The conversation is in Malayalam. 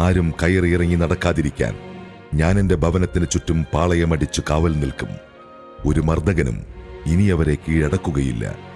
ആരും കയറിയിറങ്ങി നടക്കാതിരിക്കാൻ ഞാൻ എന്റെ ഭവനത്തിന് ചുറ്റും പാളയമടിച്ചു കാവൽ നിൽക്കും. ഒരു മർദ്ദകനും ഇനി അവരെ കീഴടക്കുകയില്ല.